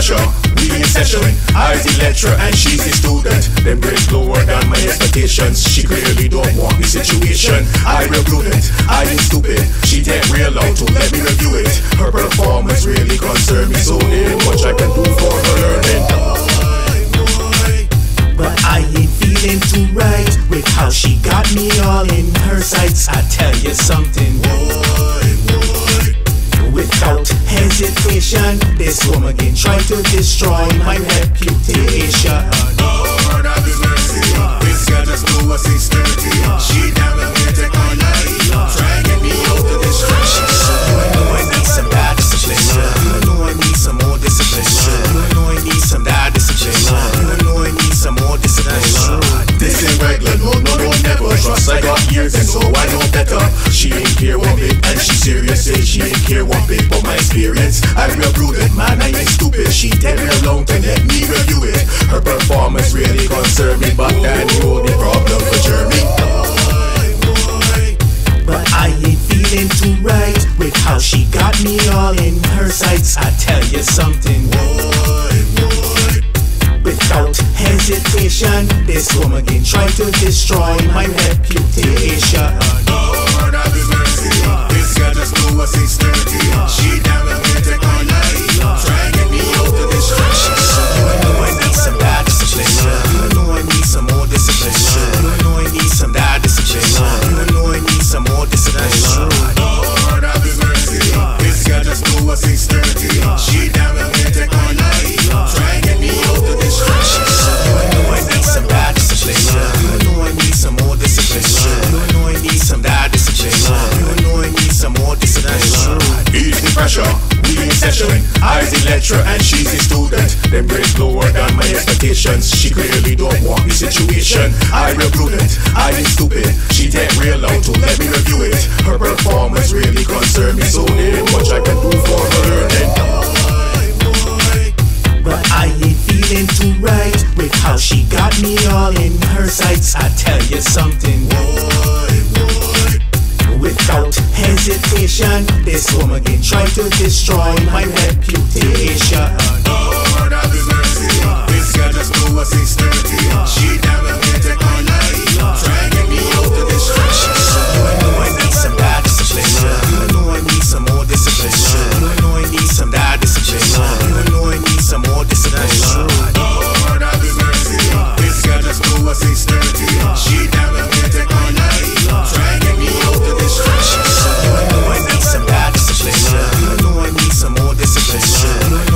pressure. In session. I's the lecturer and she's the student. Them grades lower than my expectations. She clearly don't want the situation. I real prudent. I ain't stupid. She take real long to let me review it. Her performance really concern me, so there much I can do for her learning. But I ain't feeling too right with how she got me all in her sights. I tell you something. This woman can try to destroy my reputation. Experience I real prudent, man, I ain't stupid She take real long to let me review it Her performance really concern me But that the problem for Jeremy But I ain't feeling too right with how she got me all in her sights. I tell you something. boy Without hesitation, this woman can try to destroy my reputation. Session. I's the lecturer and she's a student. Them grades lower than my expectations. She clearly don't want the situation. I real prudent, I ain't stupid. She take real long to let me review it. Her performance really concern me, so there much I can do for her learning. But I ain't feeling too right with how she got me all in her sights. I tell you something. This woman can try to destroy my reputation. shit.